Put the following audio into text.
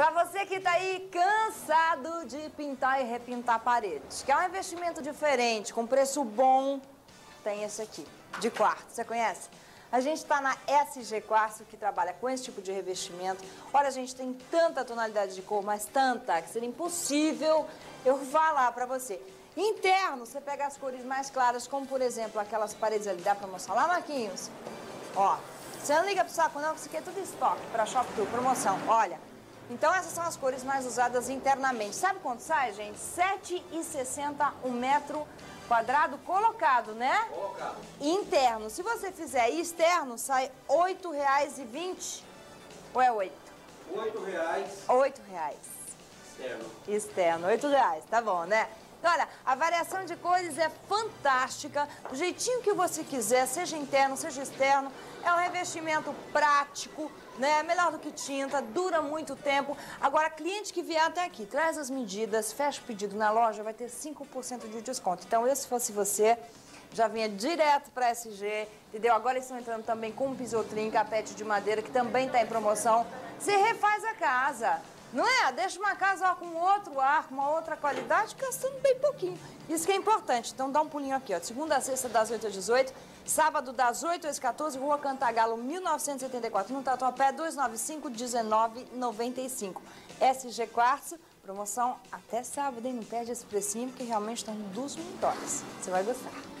Para você que está aí cansado de pintar e repintar paredes, que é um investimento diferente, com preço bom, tem esse aqui, de quarto. Você conhece? A gente está na SG Quartzo, que trabalha com esse tipo de revestimento. Olha, a gente tem tanta tonalidade de cor, mas tanta, que seria impossível eu falar para você. Interno, você pega as cores mais claras, como por exemplo aquelas paredes ali, dá para mostrar lá, Marquinhos? Ó, você não liga pro saco não, que isso aqui é tudo estoque para Shop promoção. Olha, então essas são as cores mais usadas internamente. Sabe quanto sai, gente? R$ 7,60 um metro quadrado colocado, né? Colocado. Interno. Se você fizer externo, sai R$ 8,20 ou é 8? R$ reais. R$ reais. Externo. Externo, R$ reais, tá bom, né? Olha, a variação de cores é fantástica, do jeitinho que você quiser, seja interno, seja externo. É um revestimento prático, né? Melhor do que tinta, dura muito tempo. Agora, cliente que vier até aqui, traz as medidas, fecha o pedido na loja, vai ter 5% de desconto. Então, eu, se fosse você, já vinha direto para SG, entendeu? Agora eles estão entrando também com um pisotrim, capete de madeira, que também está em promoção. Você refaz a casa. Não é? Deixa uma casa ó, com outro ar, com uma outra qualidade, gastando bem pouquinho. Isso que é importante. Então dá um pulinho aqui, ó. Segunda a sexta, das 8 às 18. Sábado, das 8 às 14, Rua Cantagalo, 1974. No Tatuapé, 295-1995. SG Quartzo, promoção até sábado, hein? Não perde esse precinho, porque realmente estão dos melhores. Você vai gostar.